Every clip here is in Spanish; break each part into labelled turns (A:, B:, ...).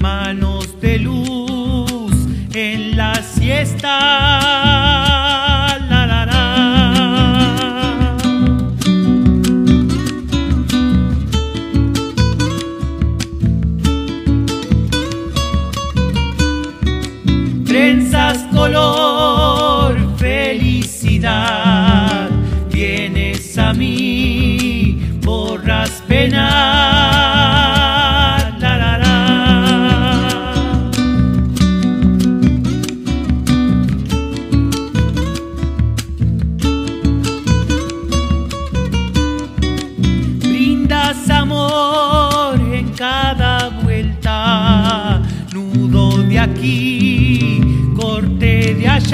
A: manos de luz en la siesta. Trenzas color felicidad,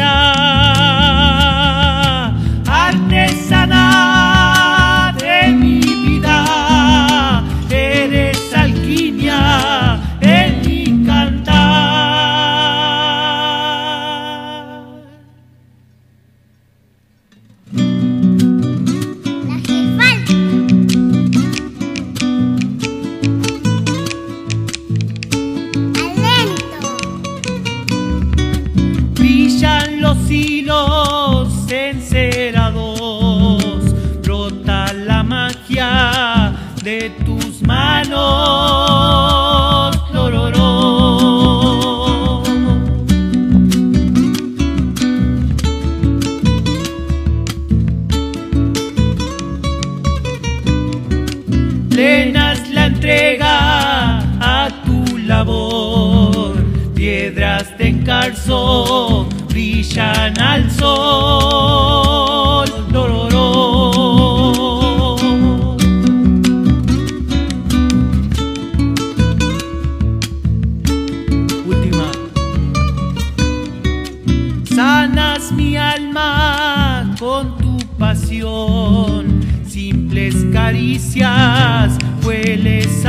A: 呀 los hilos encerados, brota la magia de tus manos. Lororó. Plenas la entrega a tu labor, piedras de encarzo brillan al sol. Lororó. Última. Sanas mi alma con tu pasión, simples caricias, hueles